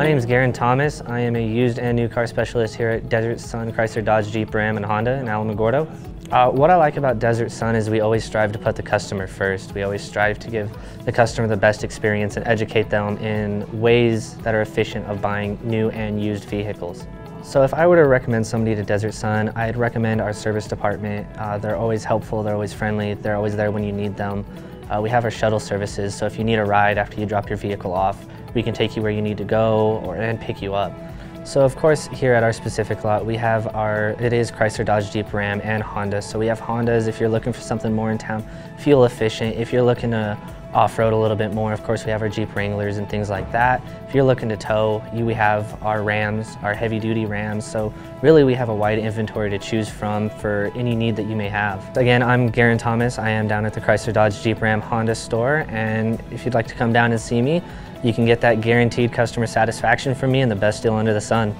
My name is Garren Thomas. I am a used and new car specialist here at Desert Sun Chrysler Dodge Jeep Ram and Honda in Alamogordo. Uh, what I like about Desert Sun is we always strive to put the customer first. We always strive to give the customer the best experience and educate them in ways that are efficient of buying new and used vehicles. So if I were to recommend somebody to Desert Sun, I'd recommend our service department. Uh, they're always helpful, they're always friendly, they're always there when you need them. Uh, we have our shuttle services, so if you need a ride after you drop your vehicle off, we can take you where you need to go or and pick you up. So of course here at our specific lot we have our, it is Chrysler, Dodge, Jeep, Ram and Honda. So we have Hondas if you're looking for something more in town, fuel efficient. If you're looking to off-road a little bit more, of course we have our Jeep Wranglers and things like that. If you're looking to tow, you, we have our Rams, our heavy duty Rams. So really we have a wide inventory to choose from for any need that you may have. Again, I'm Garren Thomas. I am down at the Chrysler, Dodge, Jeep, Ram, Honda store. And if you'd like to come down and see me, you can get that guaranteed customer satisfaction from me and the best deal under the sun.